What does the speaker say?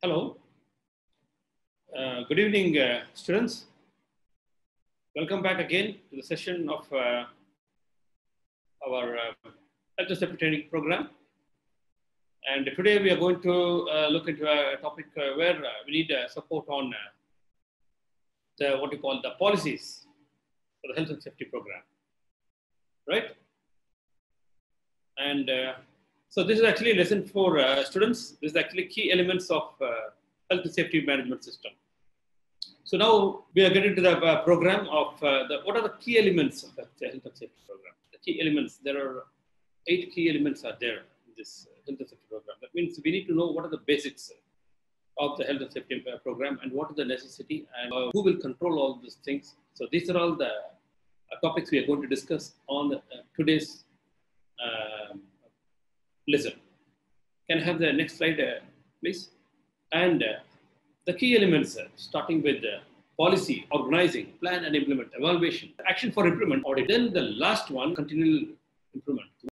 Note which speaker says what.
Speaker 1: Hello. Uh, good evening, uh, students. Welcome back again to the session of uh, our uh, safety training program. And today we are going to uh, look into a topic uh, where we need support on the what you call the policies for the health and safety program, right? And so this is actually a lesson for uh, students. This is actually key elements of uh, health and safety management system. So now we are getting to the uh, program of uh, the what are the key elements of the health and safety program. The key elements there are eight key elements are there in this uh, health and safety program. That means we need to know what are the basics of the health and safety uh, program and what is the necessity and who will control all these things. So these are all the topics we are going to discuss on today's lesson. Can I have the next slide, uh, please? And uh, the key elements, uh, starting with uh, policy, organizing, plan and implement, evaluation, action for improvement, audit. Then the last one, continual improvement.